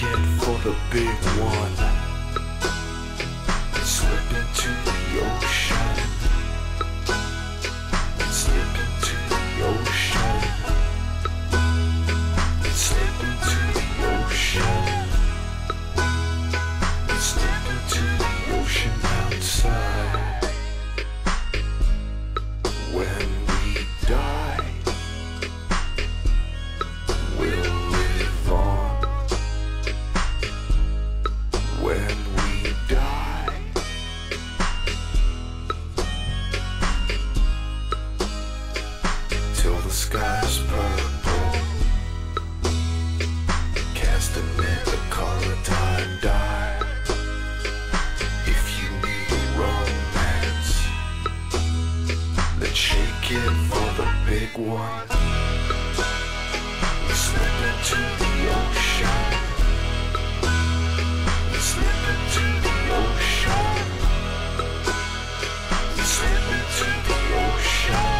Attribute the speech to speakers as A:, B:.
A: Get for the big one. Slip into the ocean. sky's purple. Cast a net, a color, time, die. If you need romance Then shake it for the big one. Let's slip into the ocean. Let's the ocean. The ocean.